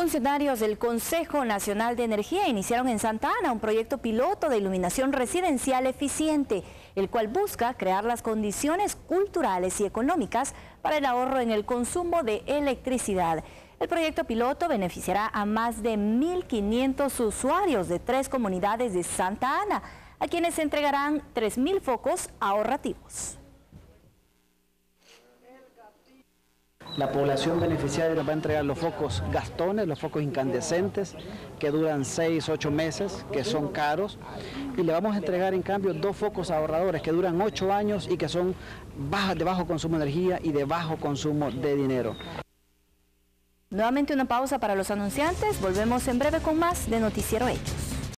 Funcionarios del Consejo Nacional de Energía iniciaron en Santa Ana un proyecto piloto de iluminación residencial eficiente, el cual busca crear las condiciones culturales y económicas para el ahorro en el consumo de electricidad. El proyecto piloto beneficiará a más de 1.500 usuarios de tres comunidades de Santa Ana, a quienes se entregarán 3.000 focos ahorrativos. La población beneficiaria nos va a entregar los focos gastones, los focos incandescentes, que duran 6, 8 meses, que son caros. Y le vamos a entregar en cambio dos focos ahorradores que duran 8 años y que son de bajo consumo de energía y de bajo consumo de dinero. Nuevamente una pausa para los anunciantes. Volvemos en breve con más de Noticiero Hechos.